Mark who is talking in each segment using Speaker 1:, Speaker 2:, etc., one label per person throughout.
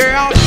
Speaker 1: Yeah.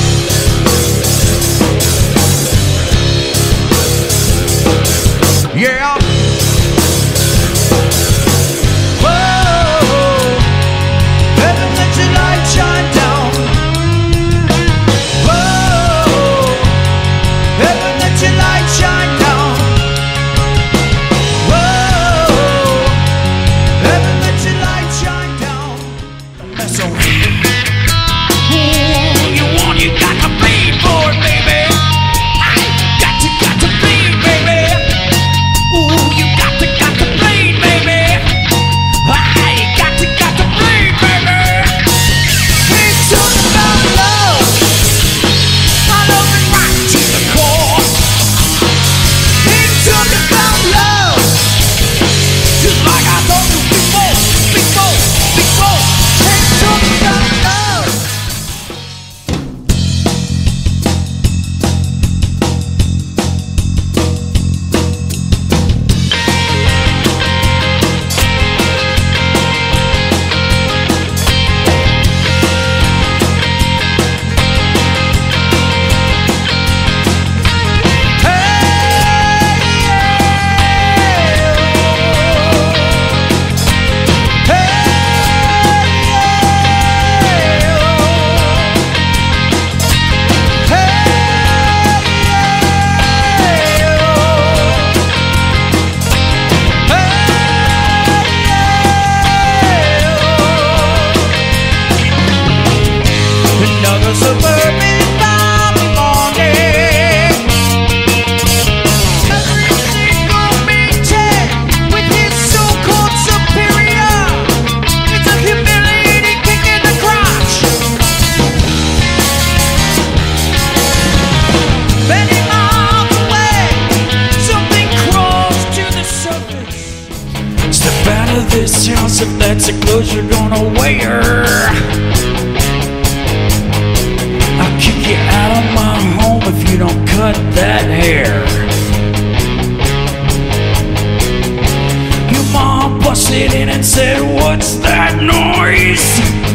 Speaker 1: That noise?